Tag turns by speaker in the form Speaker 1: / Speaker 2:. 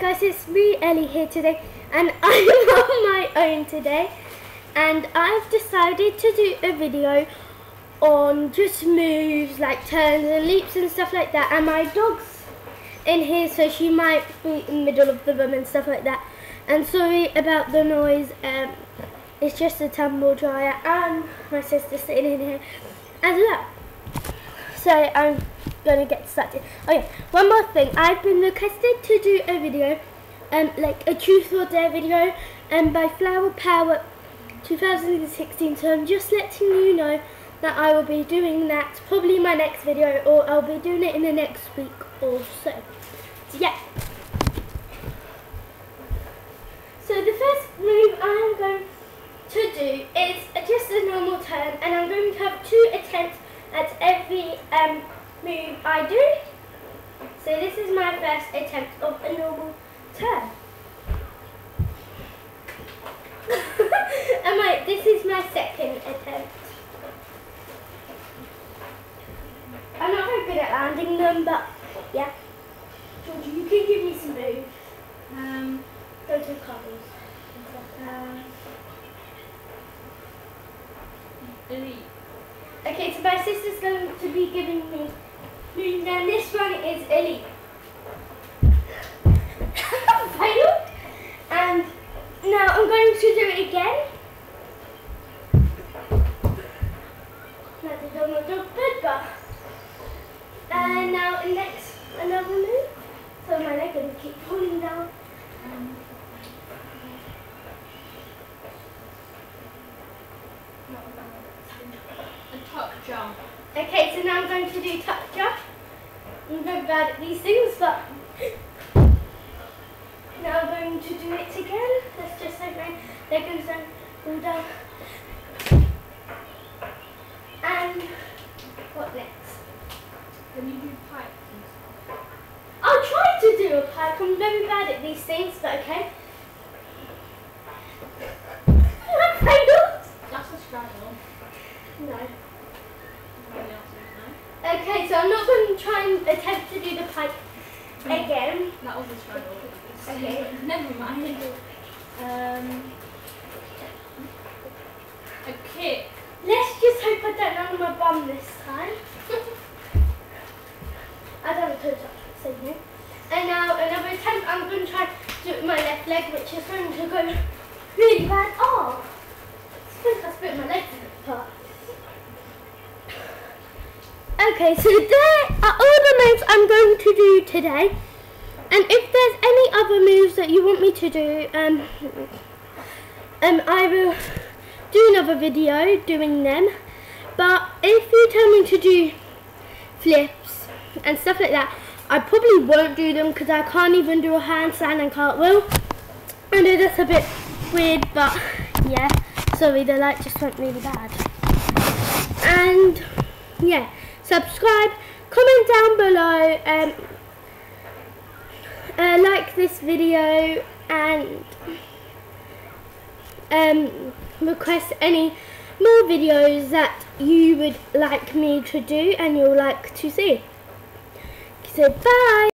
Speaker 1: guys, it's me Ellie here today and I'm on my own today and I've decided to do a video on just moves like turns and leaps and stuff like that and my dog's in here so she might be in the middle of the room and stuff like that and sorry about the noise um, it's just a tumble dryer and my sister's sitting in here as well. So I'm gonna get started. Okay, one more thing. I've been requested to do a video, um, like a truth or dare video, um, by Flower Power 2016. So I'm just letting you know that I will be doing that probably in my next video, or I'll be doing it in the next week or so. So yeah. So the first move I'm going to do is just a normal turn, and I'm going to have two attempts at every um, move I do. So this is my first attempt of a normal turn. and my, this is my second attempt. I'm not very good at landing them, but yeah. Georgie, you can give me some moves. Um, go to covers. Um. Okay, so my sister's going to be giving me and this one is elite. Failed. And now I'm going to do it again. And now next another move. So my leg to keep pulling down. Um,
Speaker 2: A tuck jump.
Speaker 1: Okay, so now I'm going to do tuck jump. I'm very bad at these things, but now I'm going to do it again. Let's just say my leg goes down, go down. And what next?
Speaker 2: Then you do pipes.
Speaker 1: I'll try to do a pike. I'm very bad at these things, but okay. Okay, so I'm not going to try and attempt to do the pike again.
Speaker 2: That was a struggle.
Speaker 1: Okay.
Speaker 2: Never mind. Um. A kick.
Speaker 1: Let's just hope I don't land on my bum this time. I don't have a toe touch. And now another attempt, I'm going to try to do my left leg, which is going to go really bad. Oh! I think I split my leg legs apart. Okay, so there are all the moves I'm going to do today. And if there's any other moves that you want me to do, um, um, I will do another video doing them. But if you tell me to do flips and stuff like that, I probably won't do them because I can't even do a handstand and cartwheel. I know that's a bit weird, but yeah, sorry, the light just went really bad. And yeah, subscribe, comment down below, um, uh, like this video, and um, request any more videos that you would like me to do and you'll like to see. So bye!